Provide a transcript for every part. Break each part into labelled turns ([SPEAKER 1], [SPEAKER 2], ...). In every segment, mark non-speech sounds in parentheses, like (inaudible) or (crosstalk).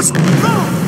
[SPEAKER 1] goes.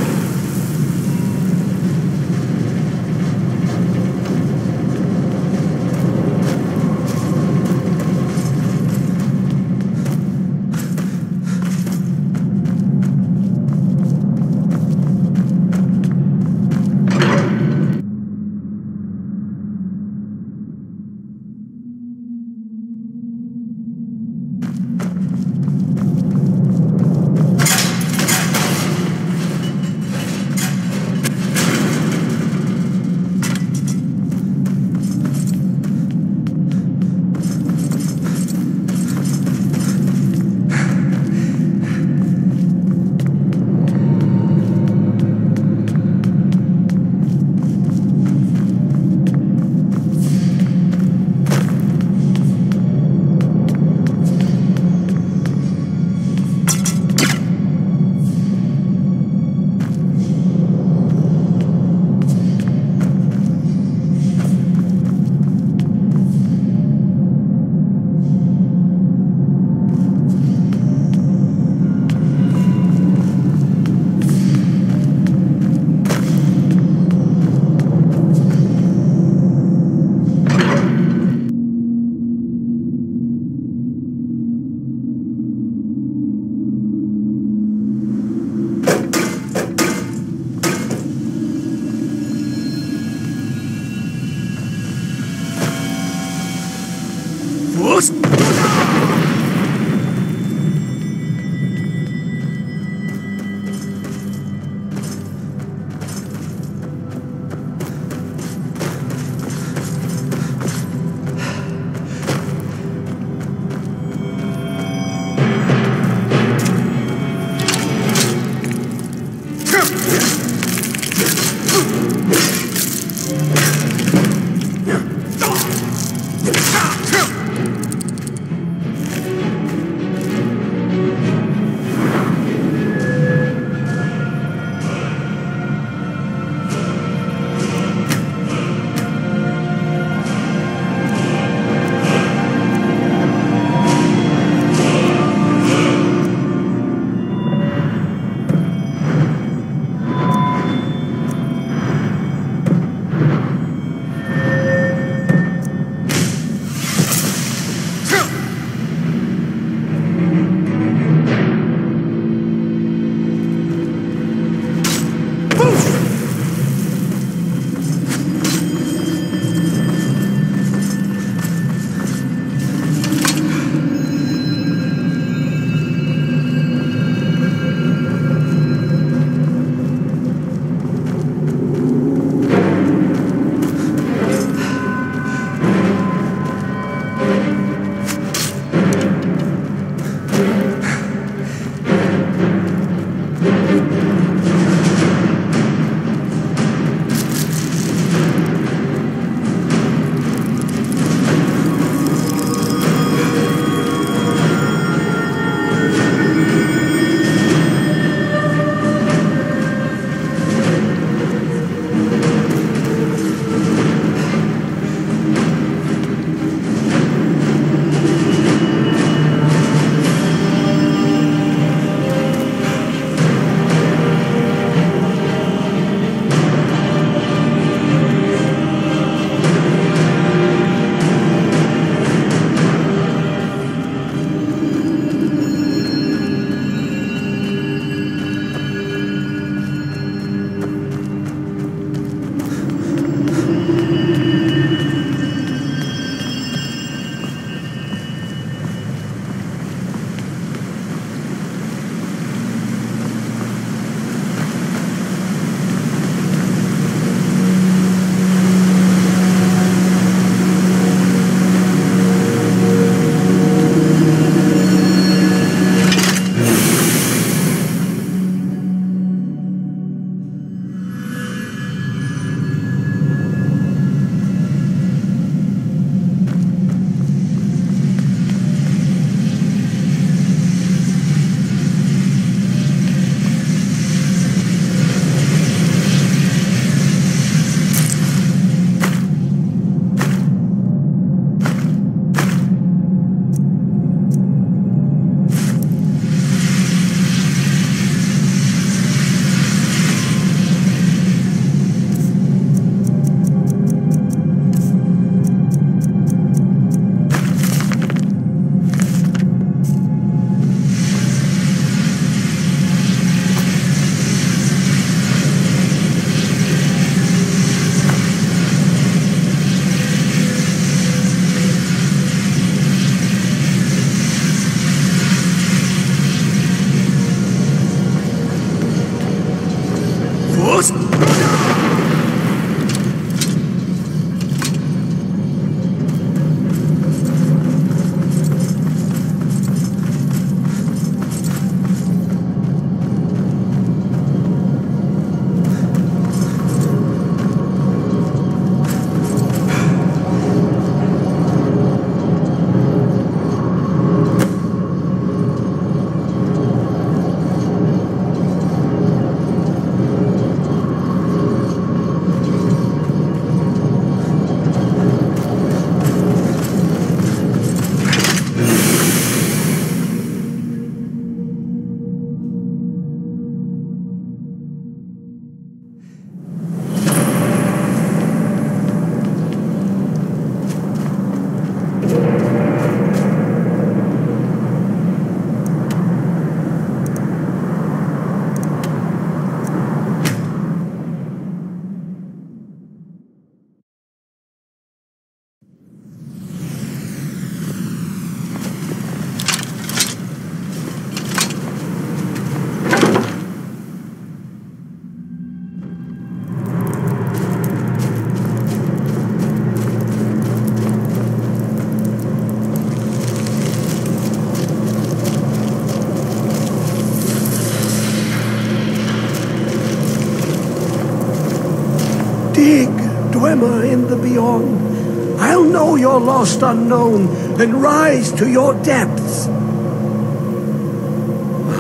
[SPEAKER 1] In the beyond. I'll know your lost unknown and rise to your depths.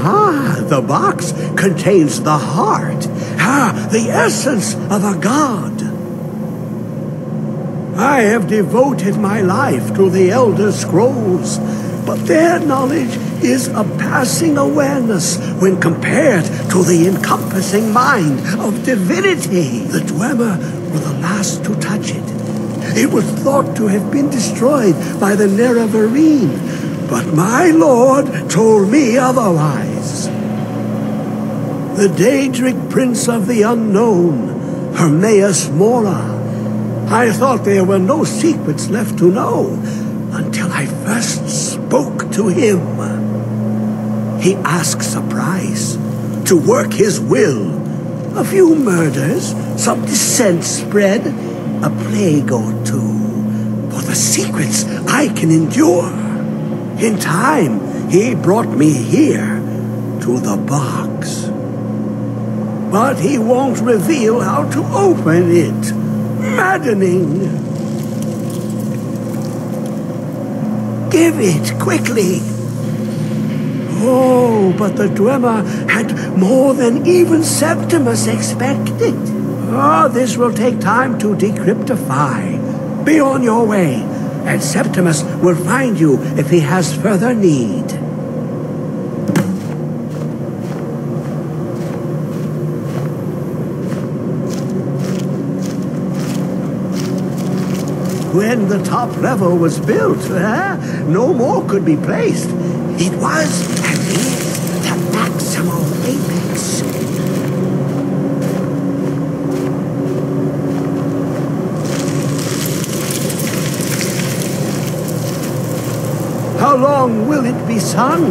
[SPEAKER 1] Ah, the box contains the heart. Ah, the essence of a god. I have devoted my life to the Elder Scrolls, but their knowledge is a passing awareness when compared to the encompassing mind of divinity. The Dwemer were the last to touch it. It was thought to have been destroyed by the Nerevarine, but my lord told me otherwise. The Daedric Prince of the Unknown, Hermaeus Mora. I thought there were no secrets left to know until I first spoke to him. He asks a price to work his will. A few murders, some dissent spread, a plague or two. For the secrets I can endure. In time, he brought me here to the box. But he won't reveal how to open it. Maddening. Give it quickly. Oh, but the Dwemer had more than even Septimus expected. Oh, this will take time to decryptify. Be on your way, and Septimus will find you if he has further need. When the top level was built, eh, no more could be placed. It was, and is, the maximal apex. How long will it be sung?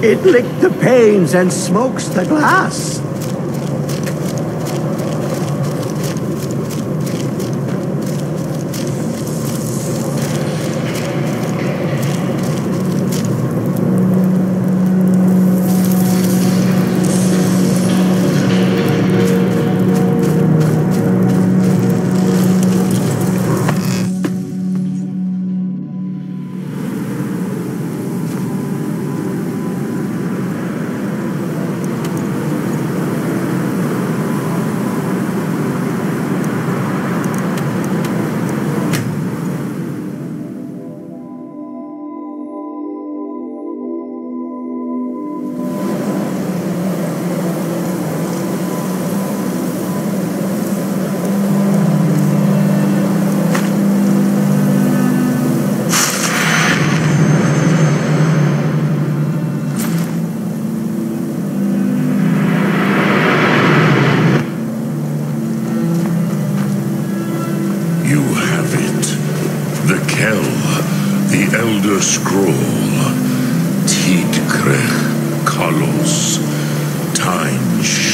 [SPEAKER 1] It licked the panes and smokes the glass.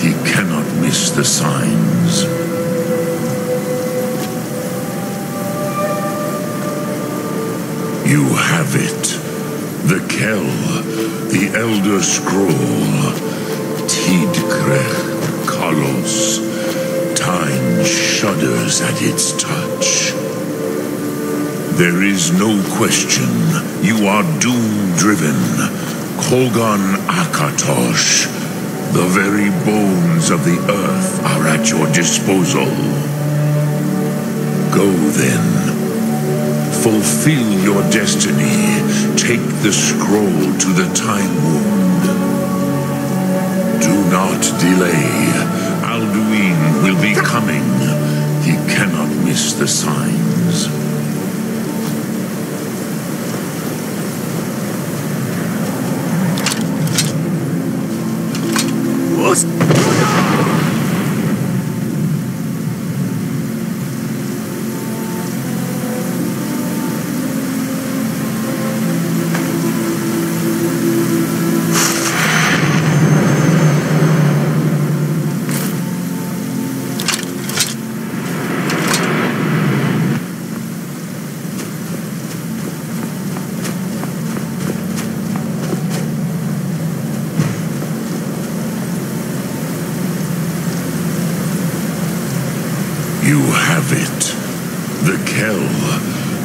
[SPEAKER 2] He cannot miss the signs. You have it. The Kell, the Elder Scroll. Tidkrech Kalos. Time shudders at its touch. There is no question. You are doom-driven. Kolgan Akatosh. The very bones of the earth are at your disposal. Go then. Fulfill your destiny. Take the scroll to the Time Wound. Do not delay. Alduin will be coming. He cannot miss the signs.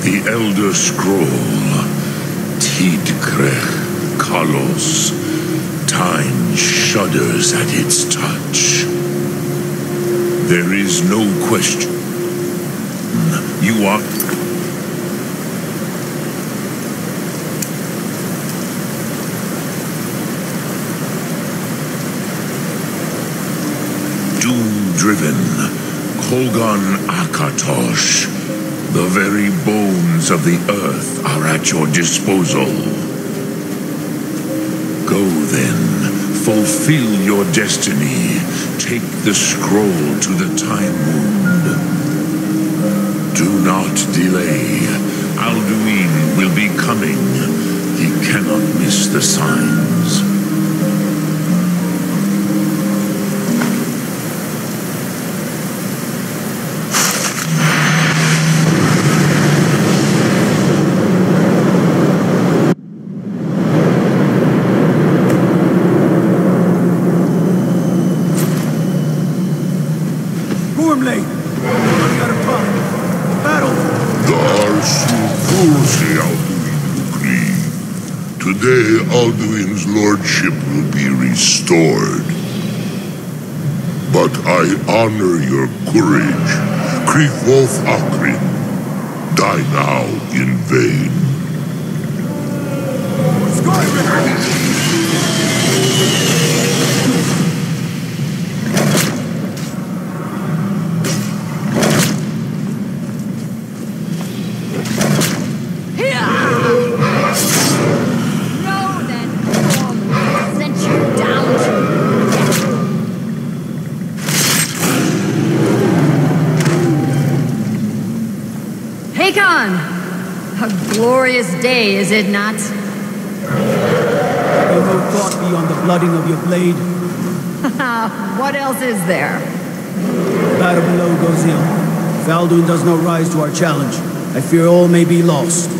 [SPEAKER 2] The Elder Scroll. Tidkrech Kalos. Time shudders at its touch. There is no question. You are... Doom-driven, Kolgan Akatosh. The very bones of the earth are at your disposal. Go then, fulfill your destiny. Take the scroll to the Time Wound. Do not delay. Alduin will be coming. He cannot miss the signs.
[SPEAKER 3] Gormlaith! We got a problem. Battle!
[SPEAKER 2] Darsufusi Alduin Ukri. Today, Alduin's lordship will be restored. But I honor your courage. Krivolf Akrin. Die now in vain.
[SPEAKER 4] Know A glorious day, is it not?
[SPEAKER 3] Have you no thought beyond the blooding of your blade? (laughs)
[SPEAKER 4] what else is there?
[SPEAKER 3] Battle below goes ill. If Alduin does not rise to our challenge, I fear all may be lost.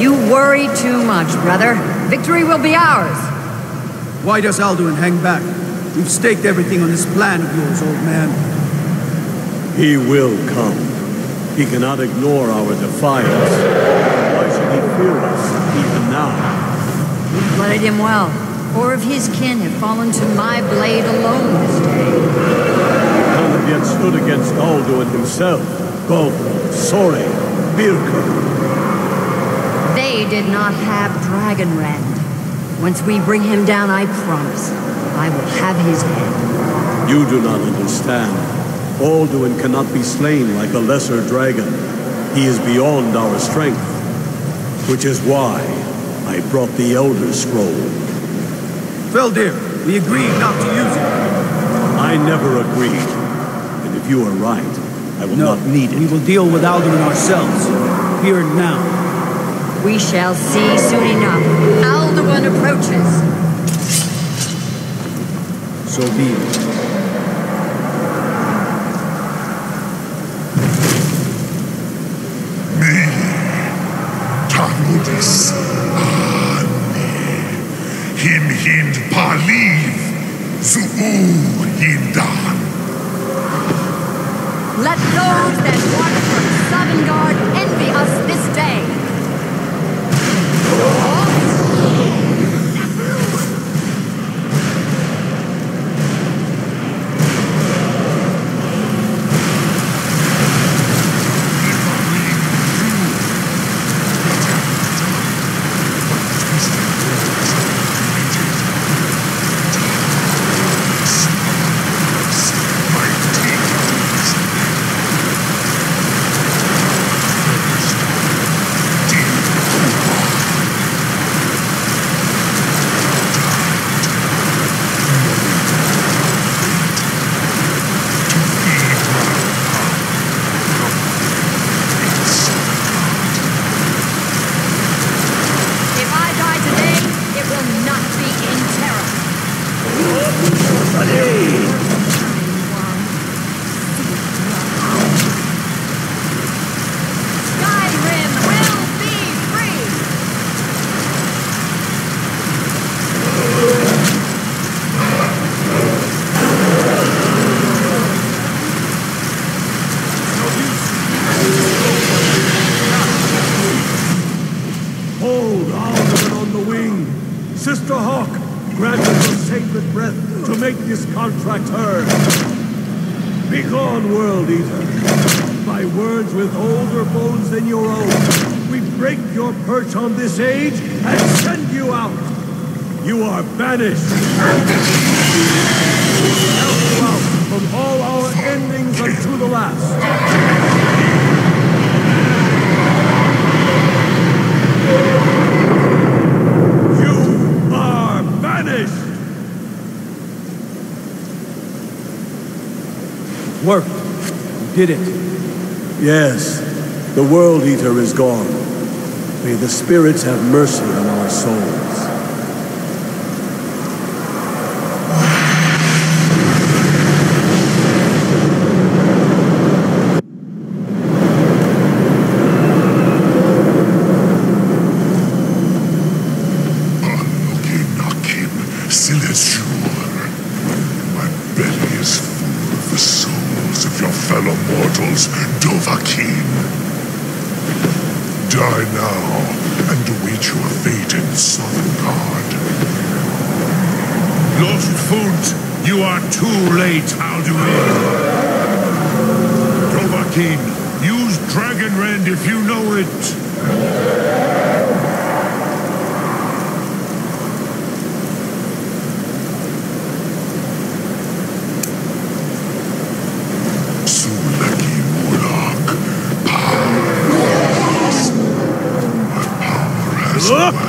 [SPEAKER 4] You worry too much, brother. Victory will be ours.
[SPEAKER 3] Why does Alduin hang back? We've staked everything on this plan of yours, old man.
[SPEAKER 5] He will come. He cannot ignore our defiance. Why should he fear us, even now?
[SPEAKER 4] We blooded him well. Four of his kin have fallen to my blade alone this day.
[SPEAKER 5] None have yet stood against Alduin himself. Golfo, Sore, Birka.
[SPEAKER 4] They did not have Dragonrend. Once we bring him down, I promise, I will have his head.
[SPEAKER 5] You do not understand. Alduin cannot be slain like a lesser dragon. He is beyond our strength. Which is why I brought the Elder Scroll.
[SPEAKER 3] Felldir, we agreed not to use it.
[SPEAKER 5] I never agreed. And if you are right, I will
[SPEAKER 3] No,
[SPEAKER 5] not need it.
[SPEAKER 3] we will deal with Alduin ourselves. Here and now.
[SPEAKER 4] We shall see soon enough. Alduin approaches.
[SPEAKER 3] So be it.
[SPEAKER 2] Him hind hindan.
[SPEAKER 4] Let those that wander from Sovngarde envy us this day.
[SPEAKER 5] By words with older bones than your own, we break your perch on this age and send you out. You are banished. Help you out from all our endings unto the last. You
[SPEAKER 6] did it.
[SPEAKER 5] Yes, the World Eater is gone. May the spirits have mercy on our souls.
[SPEAKER 7] Nakim Silesur. My belly is full of the souls of your fellow mortals, Dovahkiin. Die now and await your fate in Sovngarde. Lost Foot, you are too late, Alduin. Dovahkiin, use Dragon Rend if you know it. Sulaki Murloc. Powers. My power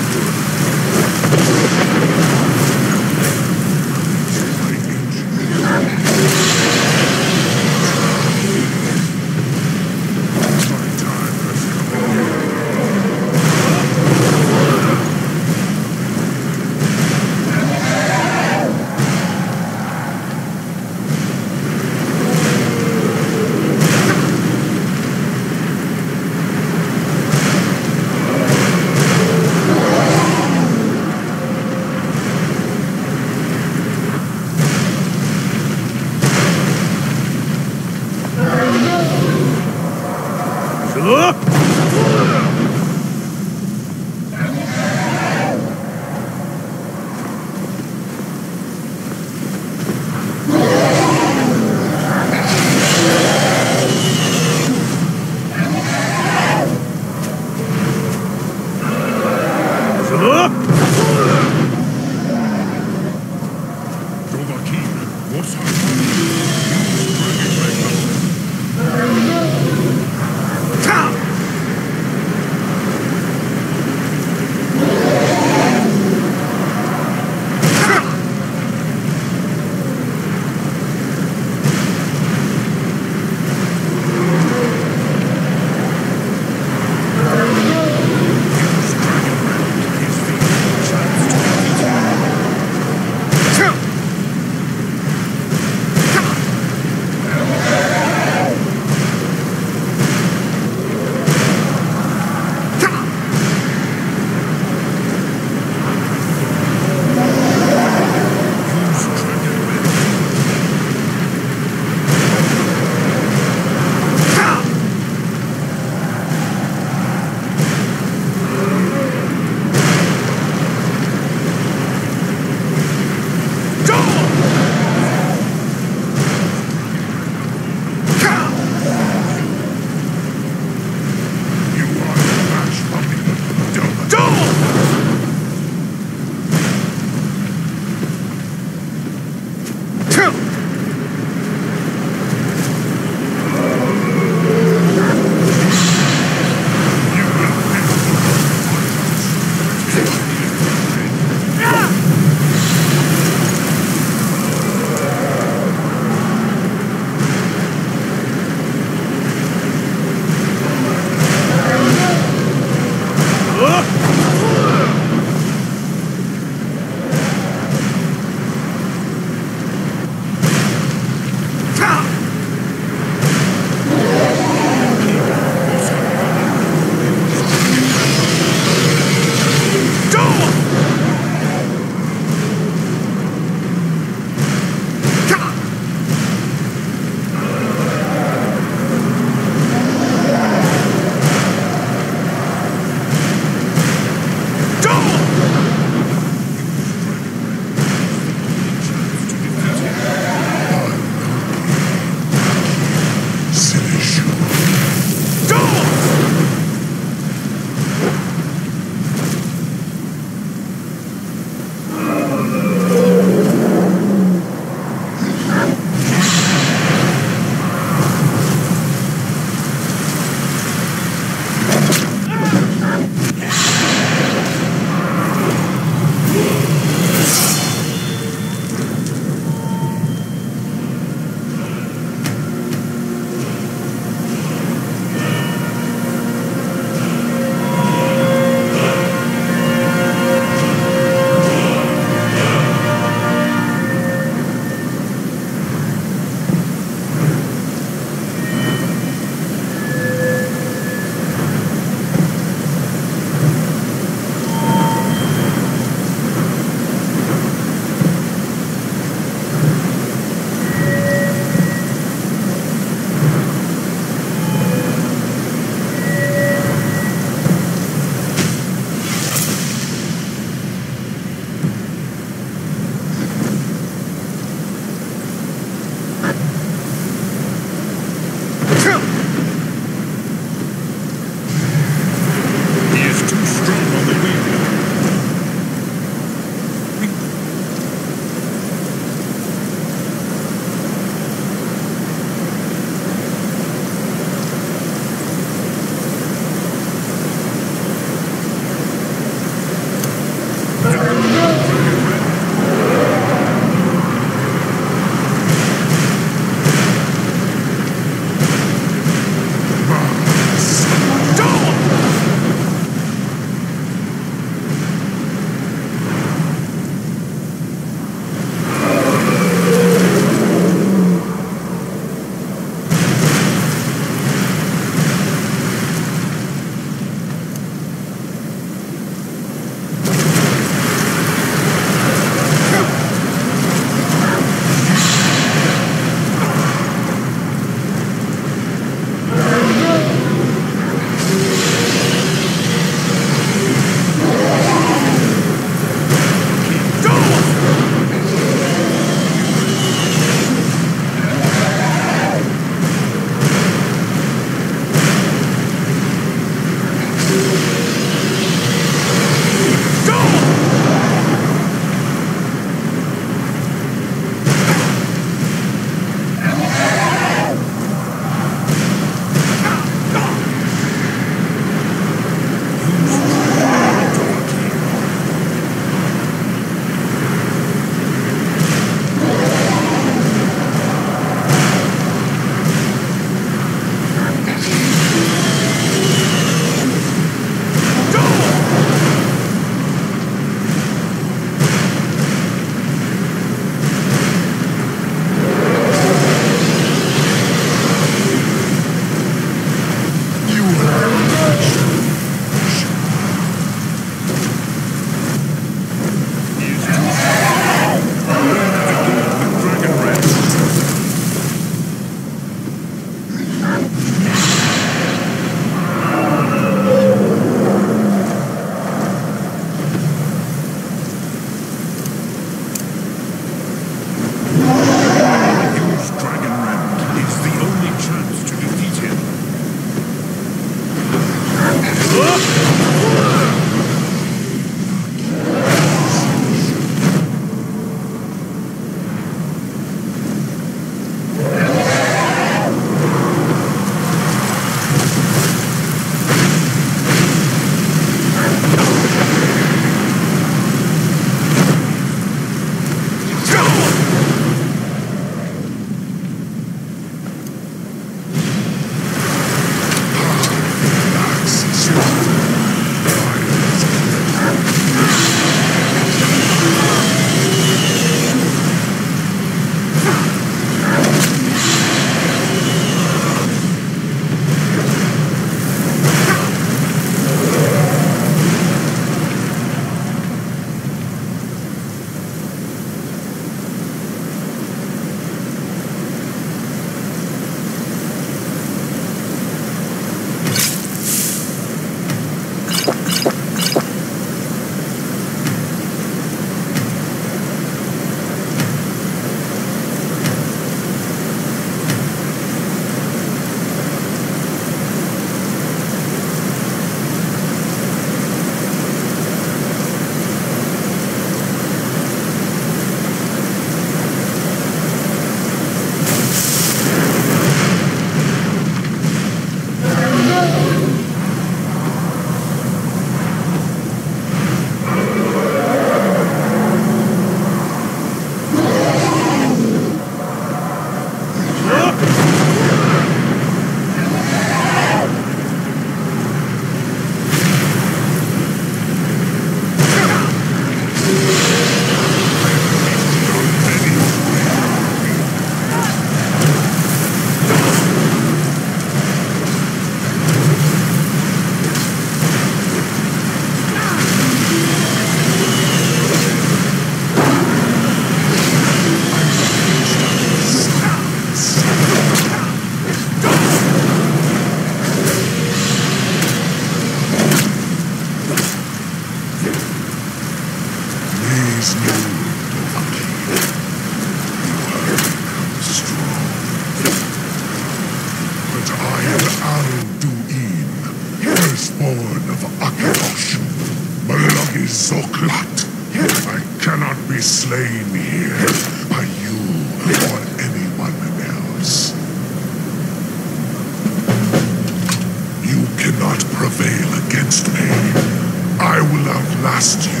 [SPEAKER 2] outlast you,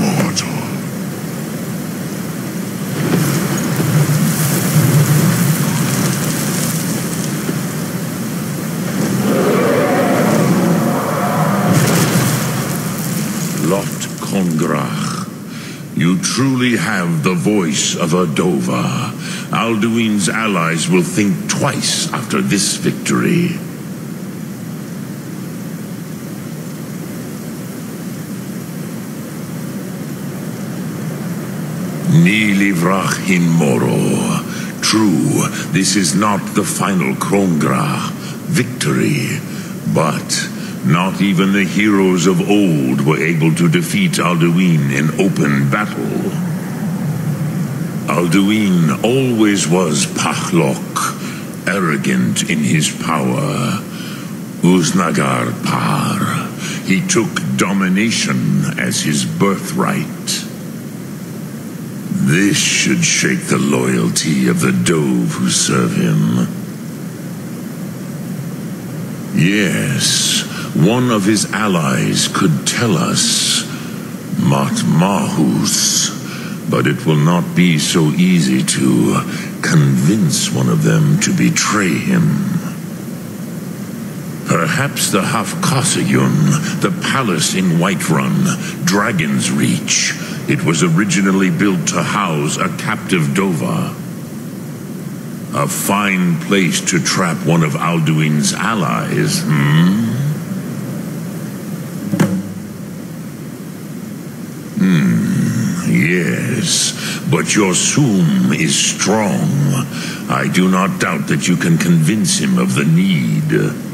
[SPEAKER 2] mortal. Lot Kongrach. You truly have the voice of a dovah. Alduin's allies will think twice after this victory. Nilivrach in Moro. True, this is not the final krongrah victory, but not even the heroes of old were able to defeat Alduin in open battle. Alduin always was Pahlok, arrogant in his power. Uznagar Par. He took domination as his birthright. This should shake the loyalty of the Dove who serve him. Yes, one of his allies could tell us Matmahus, but it will not be so easy to convince one of them to betray him. Perhaps the Hafkasayun, the palace in Whiterun, Dragon's Reach. It was originally built to house a captive dovah. A fine place to trap one of Alduin's allies, hmm? Hmm, yes. But your Thu'um is strong. I do not doubt that you can convince him of the need.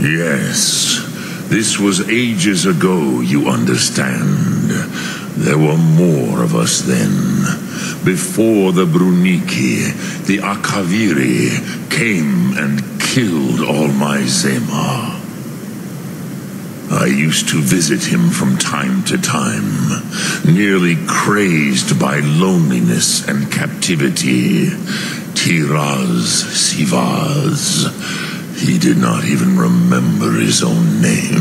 [SPEAKER 2] Yes, this was ages ago, you understand. There were more of us then. Before the Bruniki, the Akaviri came and killed all my Zema. I used to visit him from time to time, nearly crazed by loneliness and captivity. Tiraz Sivaz. He did not even remember his own name.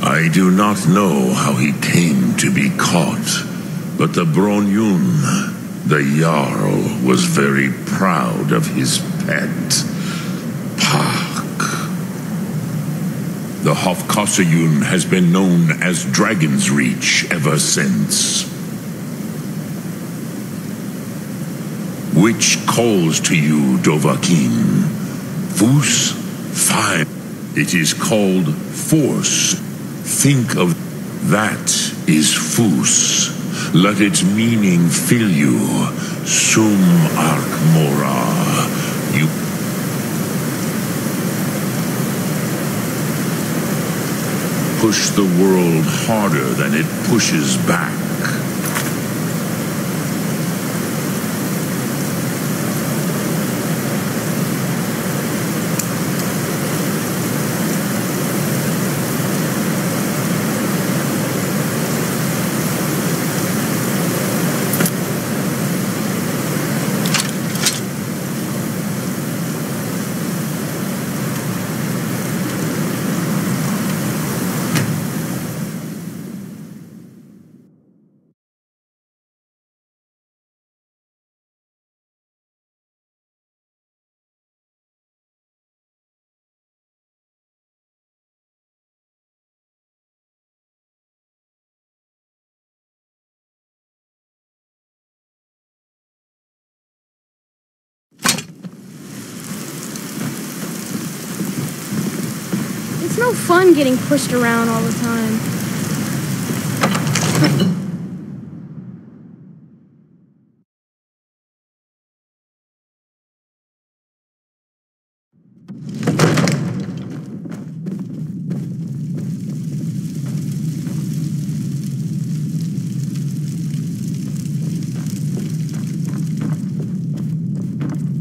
[SPEAKER 2] I do not know how he came to be caught, but the Bronyun, the Jarl, was very proud of his pet, Pak. The Hofkosayun has been known as Dragon's Reach ever since. Which calls to you, Dovahkiin? Fus? Fine. It is called force. Think of that is Fus. Let its meaning fill you. Sum Arc Mora. You push the world harder than it pushes back.
[SPEAKER 8] fun getting pushed around all the time.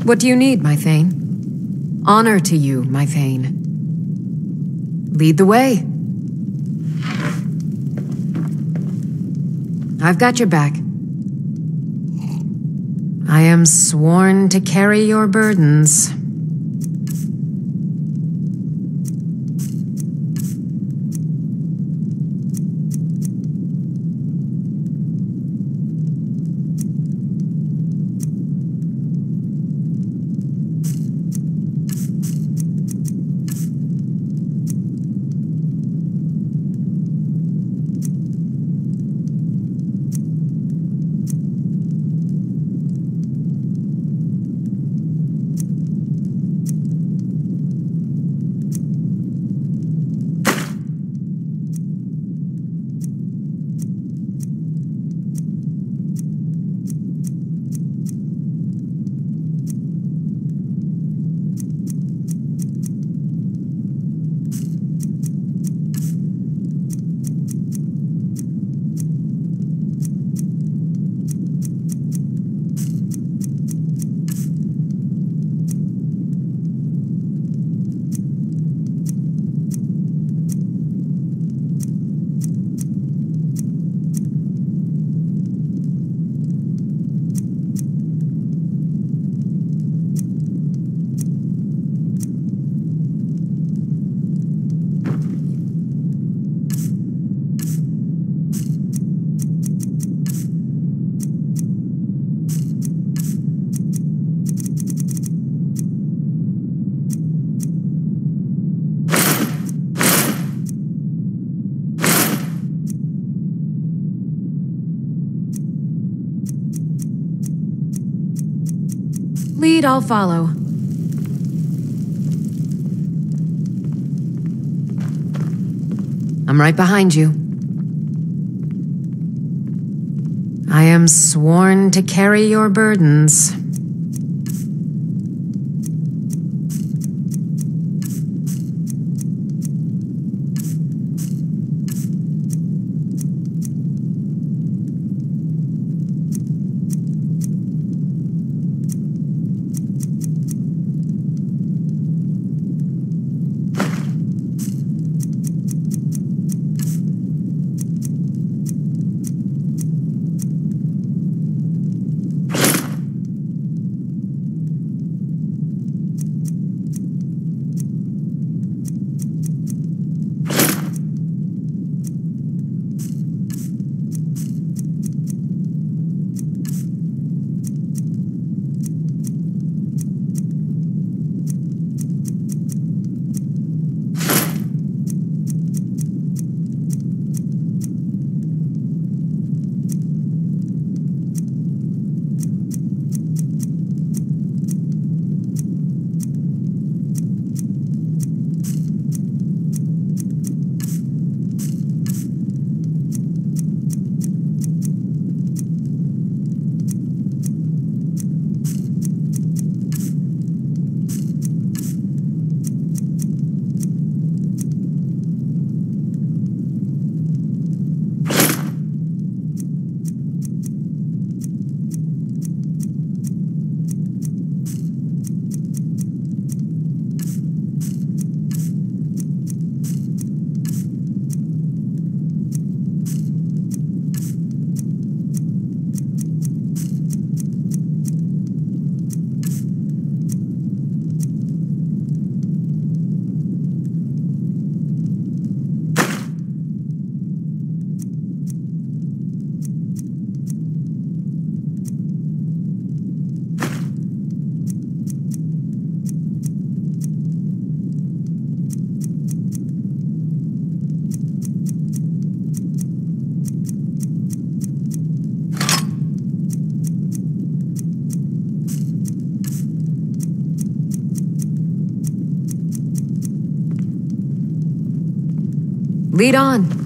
[SPEAKER 9] What do you need, my Thane? Honor to you, my Thane. Lead the way. I've got your back. I am sworn to carry your burdens. Lead, I'll follow. I'm right behind you. I am sworn to carry your burdens. Lead on.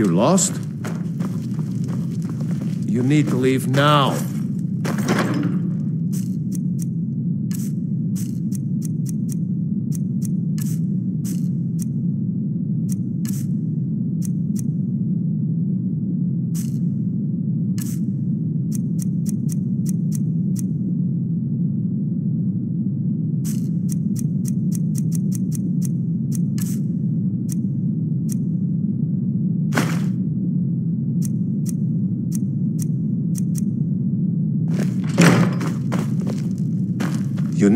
[SPEAKER 10] You lost? You need to leave now.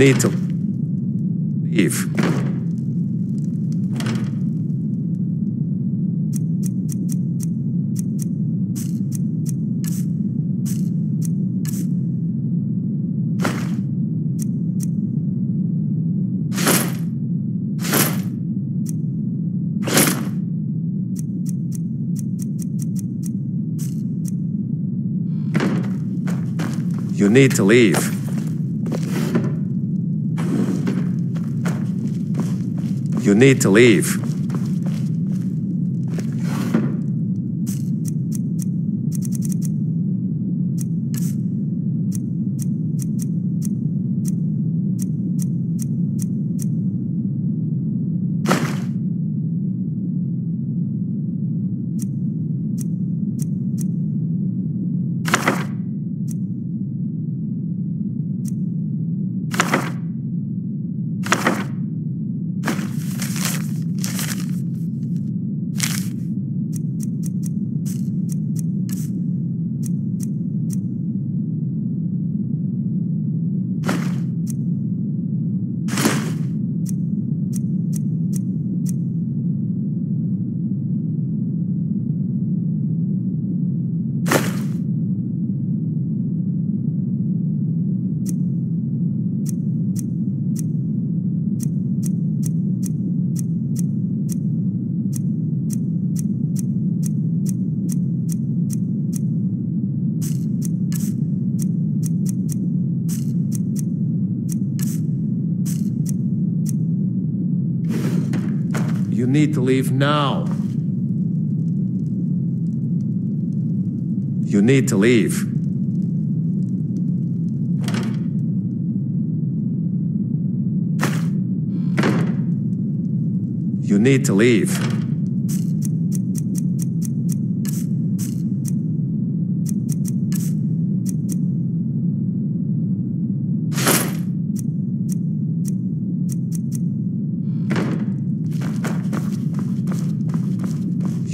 [SPEAKER 10] You need to leave. You need to leave. Need to leave. You need to leave now. You need to leave. You need to leave.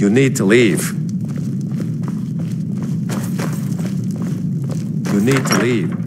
[SPEAKER 10] You need to leave. You need to leave.